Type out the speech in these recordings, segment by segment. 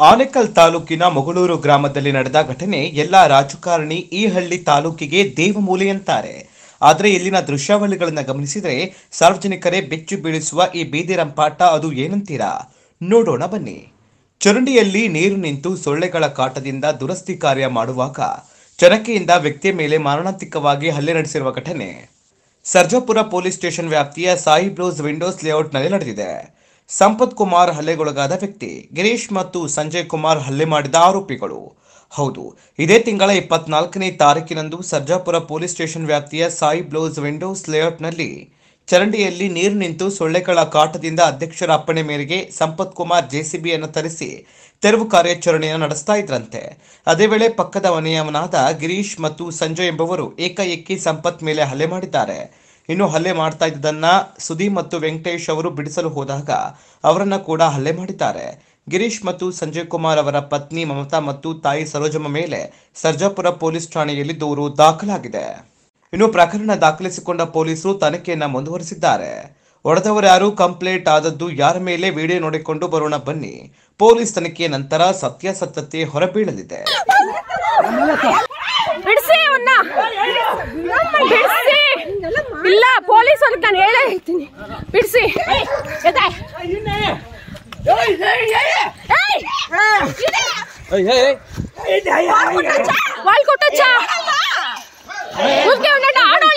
ಆನೇಕಲ್ ತಾಲೂಕಿನ ಮೊಗಳೂರು ಗ್ರಾಮದಲ್ಲಿ ನಡೆದ ಘಟನೆ ಎಲ್ಲ ರಾಜಕಾರಣಿ ಈ ಹಳ್ಳಿ ತಾಲೂಕಿಗೆ ದೇವಮೂಲೆಯಂತಾರೆ ಆದರೆ ಇಲ್ಲಿನ ದೃಶ್ಯಾವಳಿಗಳನ್ನು ಗಮನಿಸಿದರೆ ಸಾರ್ವಜನಿಕರೇ ಬೆಚ್ಚು ಬೀಳಿಸುವ ಈ ಬೀದಿ ರಂಪಾಟ ಅದು ಏನಂತೀರಾ? ನೋಡೋಣ ಬನ್ನಿ. ಚರಂಡಿಯಲ್ಲಿ ನೀರು ನಿಂತು ಸೊಳ್ಳೆಗಳ ಕಾಟದಿಂದ ದುರಸ್ತಿ ಕಾರ್ಯ ಮಾಡುವಾಗ ಚನಕೆಯಿಂದ ವ್ಯಕ್ತಿಯ ಮೇಲೆ ಮಾರಣಾಂತಿಕವಾಗಿ ಹಲ್ಲೆ ನಡೆಸಿರುವ ಘಟನೆ. ಸರ್ಜಾಪುರ ಪೊಲೀಸ್ ಸ್ಟೇಷನ್ ವ್ಯಾಪ್ತಿಯ ಸಾಯಿ ಬ್ಲೌಸ್ ವಿಂಡೋಸ್ ಲೇಔಟ್ನಲ್ಲಿ ನಡೆದಿದೆ. ಸಂಪತ್ ಕುಮಾರ್ ಹಲ್ಲೆಗೊಳಗಾದ ವ್ಯಕ್ತಿ. ಗಿರೀಶ್ ಮತ್ತು ಸಂಜಯ್ ಕುಮಾರ್ ಹಲ್ಲೆ ಮಾಡಿದ ಆರೋಪಿಗಳು. ಹೌದು, ಇದೇ ತಿಂಗಳ ಇಪ್ಪತ್ನಾಲ್ಕನೇ ತಾರೀಕಿನಂದು ಸರ್ಜಾಪುರ ಪೊಲೀಸ್ ಸ್ಟೇಷನ್ ವ್ಯಾಪ್ತಿಯ ಸಾಯಿ ಬ್ಲೌಸ್ ವಿಂಡೋಸ್ ಲೇಔಟ್ನಲ್ಲಿ ಚರಂಡಿಯಲ್ಲಿ ನೀರು ನಿಂತು ಸೊಳ್ಳೆಗಳ ಕಾಟದಿಂದ ಅಧ್ಯಕ್ಷರ ಅಪ್ಪಣೆ ಮೇರೆಗೆ ಸಂಪತ್ ಕುಮಾರ್ ಜೆಸಿಬಿಯನ್ನು ತರಿಸಿ ತೆರವು ಕಾರ್ಯಾಚರಣೆಯನ್ನು ನಡೆಸ್ತಾ ಇದ್ರಂತೆ. ಅದೇ ವೇಳೆ ಪಕ್ಕದ ಮನೆಯವನಾದ ಗಿರೀಶ್ ಮತ್ತು ಸಂಜಯ್ ಎಂಬುವರು ಏಕಾಏಕಿ ಸಂಪತ್ ಮೇಲೆ ಹಲ್ಲೆ ಮಾಡಿದ್ದಾರೆ. ಇನ್ನು ಹಲ್ಲೆ ಮಾಡ್ತಾ ಇದ್ದದನ್ನ ಸುದೀಪ್ ಮತ್ತು ವೆಂಕಟೇಶ್ ಅವರು ಬಿಡಿಸಲು ಹೋದಾಗ ಅವರನ್ನ ಕೂಡ ಹಲ್ಲೆ ಮಾಡಿದ್ದಾರೆ. ಗಿರೀಶ್ ಮತ್ತು ಸಂಜಯ್ ಕುಮಾರ್ ಅವರ ಪತ್ನಿ ಮಮತಾ ಮತ್ತು ತಾಯಿ ಸರೋಜಮ್ಮ ಮೇಲೆ ಸರ್ಜಾಪುರ ಪೊಲೀಸ್ ಠಾಣೆಯಲ್ಲಿ ದೂರು ದಾಖಲಾಗಿದೆ. ಇನ್ನು ಪ್ರಕರಣ ದಾಖಲಿಸಿಕೊಂಡ ಪೊಲೀಸರು ತನಿಖೆಯನ್ನ ಮುಂದುವರಿಸಿದ್ದಾರೆ. ಹೊಡೆದವರ್ಯಾರು ಕಂಪ್ಲೇಂಟ್ ಆದದ್ದು ಯಾರ ಮೇಲೆ? ವಿಡಿಯೋ ನೋಡಿಕೊಂಡು ಬರೋಣ ಬನ್ನಿ. ಪೊಲೀಸ್ ತನಿಖೆಯ ನಂತರ ಸತ್ಯಾಸತ್ಯತೆ ಹೊರಬೀಳಲಿದೆ. ನಾನು ಹೇಳೇ ಹೇಳ್ತೀನಿ ಬಿಡಿಸಿ వాళ్ళు కొట్టొచ్చా ఊరికే ఉండండి ఆడవాళ్ళు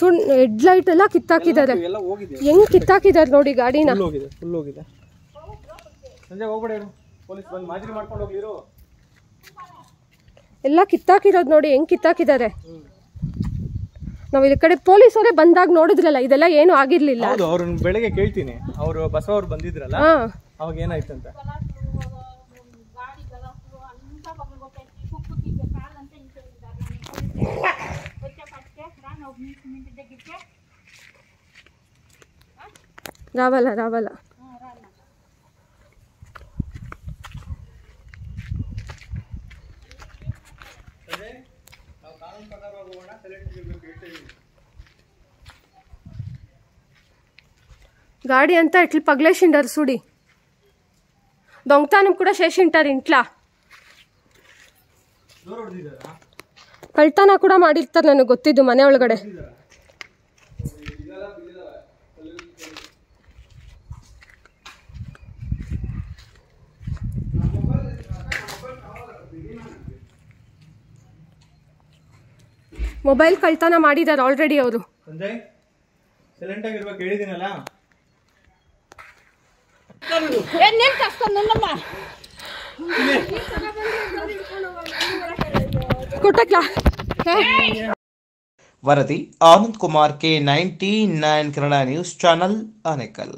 ಸುಣ್ ಹೆಡ್ ಲೈಟ್ ಎಲ್ಲ ಕಿತ್ತಾಕಿದ್ದಾರೆ. ಹೆಂಗ್ ಕಿತ್ತಾಕಿದ್ದಾರೆ ನೋಡಿ ಗಾಡಿನ. ಎಲ್ಲ ಕಿತ್ತಾಕಿರೋದು ನೋಡಿ ಹೆಂಗ್ ಕಿತ್ತಾಕಿದ್ದಾರೆ. ನಾವ್ ಇಲ್ಲಿ ಕಡೆ ಪೊಲೀಸ್ ಅವರೇ ಬಂದಾಗ ನೋಡಿದ್ರಲ್ಲ ಇದೆಲ್ಲ ಏನು ಆಗಿರ್ಲಿಲ್ಲ. ಅವ್ರನ್ನ ಬೆಳಗ್ಗೆ ಕೇಳ್ತೀನಿ. ಅವರು ಬಸವ ಅವ್ರು ಬಂದಿದ್ರಲ್ಲ ಅವಾಗ ಏನಾಯ್ತಂತ. రావాల రావాల గాడి అంతా ఇట్లా పగలేసిండారు చూడి దొంగతనం కూడా చేసింటారు ఇంట్లో ಕಳ್ತನ ಕೂಡ ಮಾಡಿರ್ತಾರೆ ನನಗೆ ಗೊತ್ತಿದ್ದು ಮನೆ ಒಳಗಡೆ ಮೊಬೈಲ್ ಕಳ್ತನ ಮಾಡಿದ್ದಾರೆ ಆಲ್ರೆಡಿ ಅವರು. ಕೊಟ್ಟಕ್ಲಾ ವರದಿ Anand Kumar K ninety nine Kannada news channel Anekal.